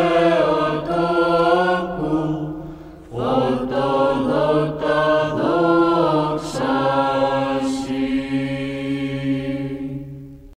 Amen.